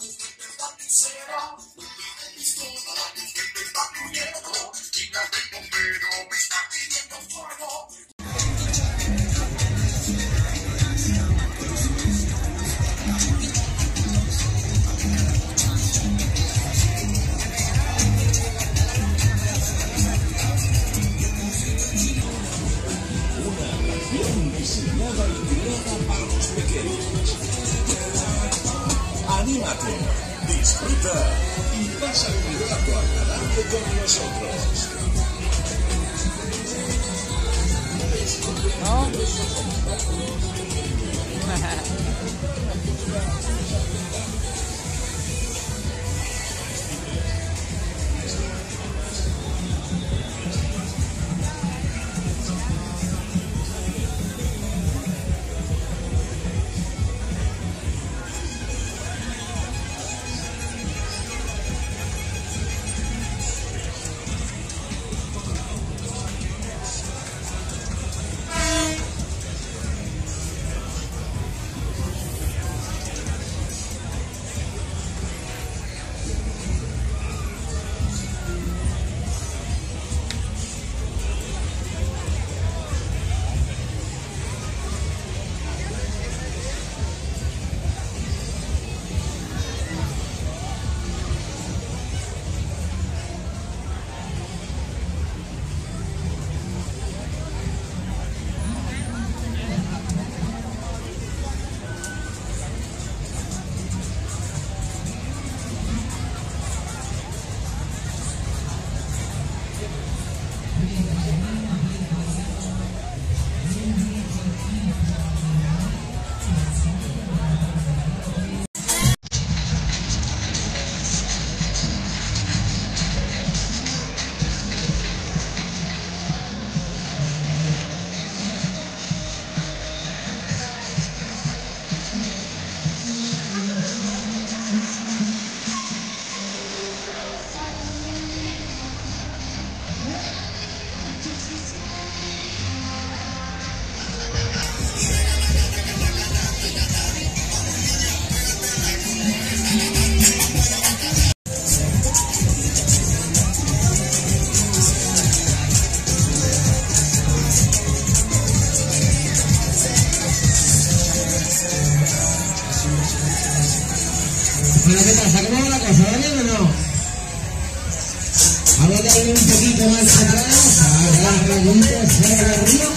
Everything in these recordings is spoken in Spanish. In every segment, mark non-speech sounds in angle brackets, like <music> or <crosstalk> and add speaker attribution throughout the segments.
Speaker 1: Será? Oh. <laughs>
Speaker 2: Bueno, ¿qué pasa? ¿Cómo va la cosa? ¿Va bien o no? Vamos a ir un poquito más atrás, a las preguntas hacia arriba.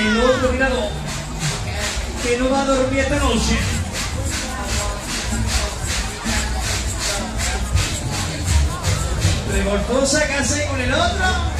Speaker 3: El otro mirador que no va a dormir esta noche. Revoltosa casa con el otro.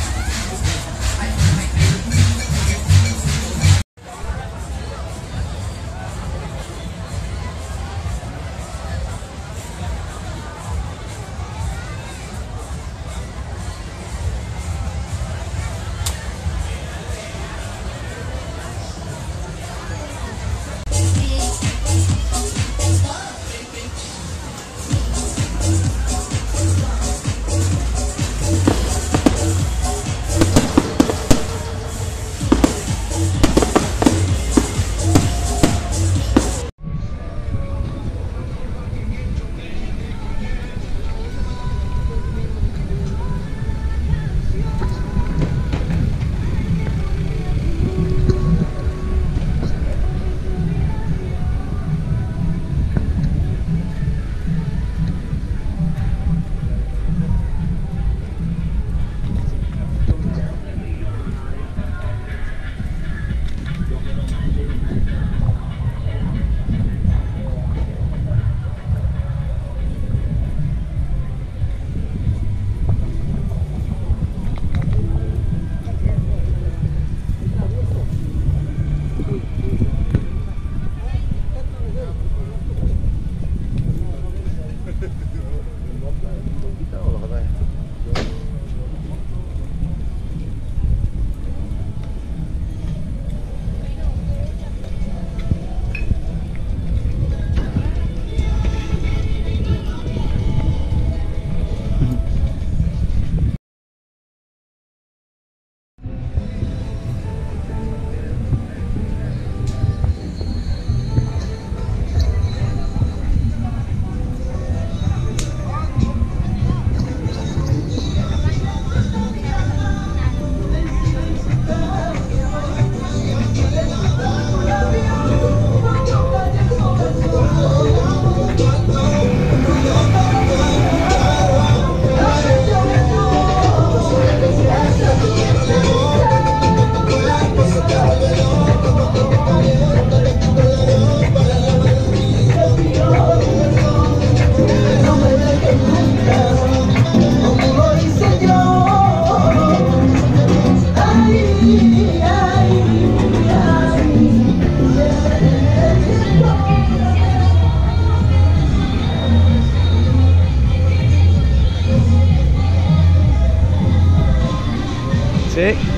Speaker 3: sick.